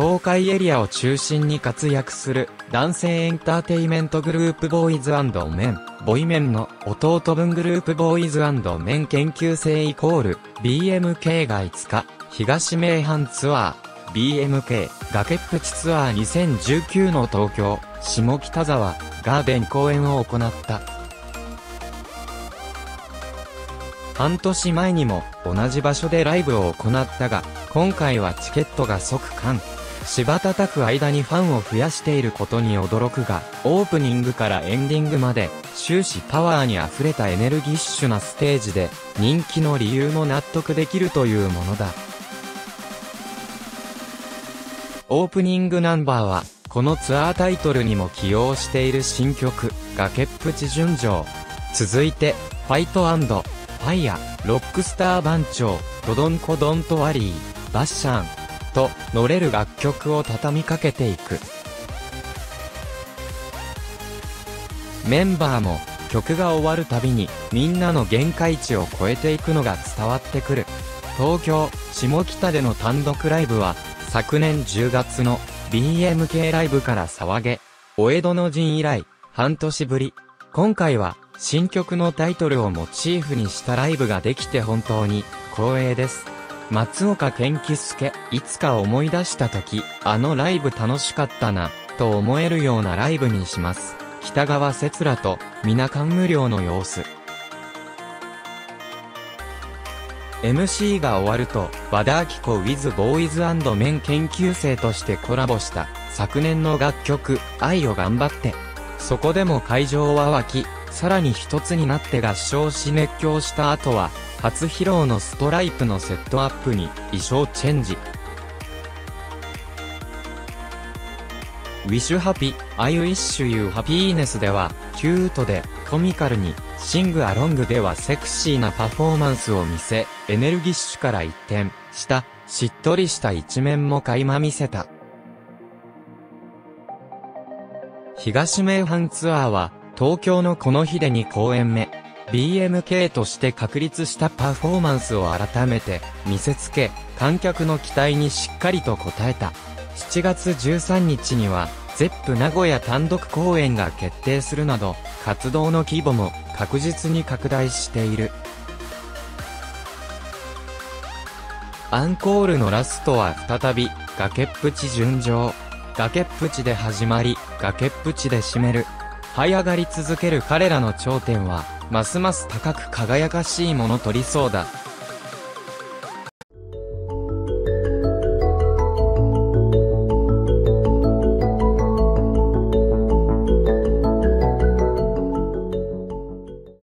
東海エリアを中心に活躍する男性エンターテイメントグループボーイズメン、ボイメンの弟分グループボーイズメン研究生イコール BMK が5日、東名阪ツアー BMK 崖っぷちツアー2019の東京下北沢ガーデン公演を行った。半年前にも同じ場所でライブを行ったが、今回はチケットが即完。芝叩く間にファンを増やしていることに驚くが、オープニングからエンディングまで、終始パワーに溢れたエネルギッシュなステージで、人気の理由も納得できるというものだ。オープニングナンバーは、このツアータイトルにも起用している新曲、崖っぷち純情。続いて、ファイトファイヤ、ロックスター番長、ドドンコドントワリー、バッシャン、と乗れる楽曲を畳みかけていく。メンバーも曲が終わるたびにみんなの限界値を超えていくのが伝わってくる。東京、下北での単独ライブは昨年10月の BMK ライブから騒げ、お江戸の陣以来、半年ぶり。今回は新曲のタイトルをモチーフにしたライブができて本当に光栄です。松岡健貴介、いつか思い出した時、あのライブ楽しかったな、と思えるようなライブにします。北川節らと、皆感無量の様子。MC が終わると、和田明子 with boys メン研究生としてコラボした昨年の楽曲、愛を頑張って。そこでも会場は沸き、さらに一つになって合唱し熱狂した後は、初披露のストライプのセットアップに衣装チェンジ。ウィッシュハピ、I wish you happiness では、キュートで、コミカルに、シングアロングではセクシーなパフォーマンスを見せ、エネルギッシュから一転した、しっとりした一面も垣間見せた。東名阪ツアーは、東京のこの日で2公演目。BMK として確立したパフォーマンスを改めて見せつけ、観客の期待にしっかりと応えた。7月13日には、ゼップ名古屋単独公演が決定するなど、活動の規模も確実に拡大している。アンコールのラストは再び、崖っぷち順調。崖っぷちで始まり、崖っぷちで締める。這い上がり続ける彼らの頂点は、ますます高く輝かしいもの取りそうだ。